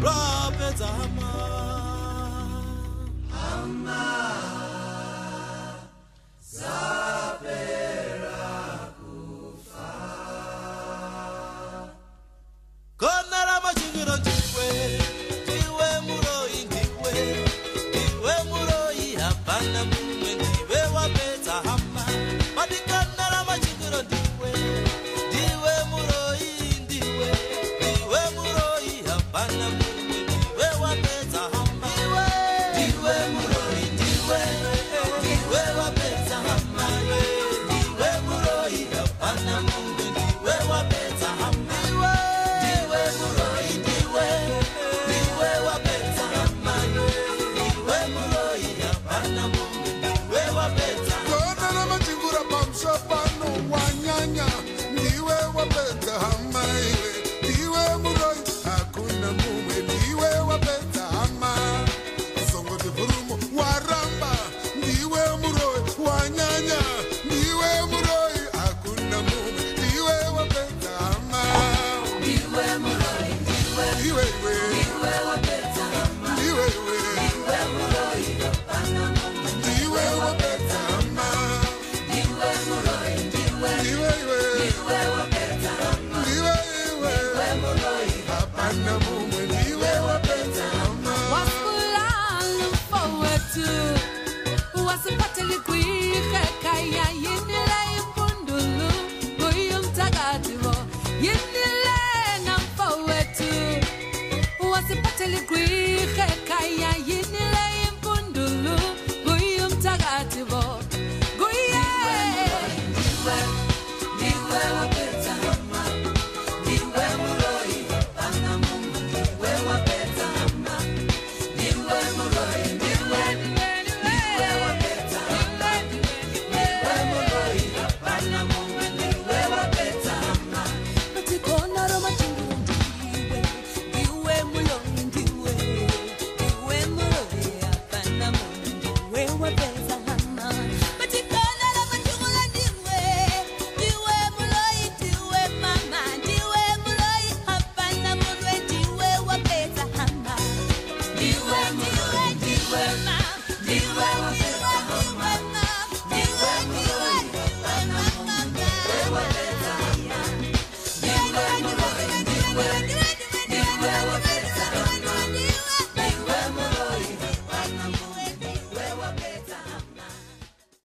Rob it's a. wasiphathele igwirhe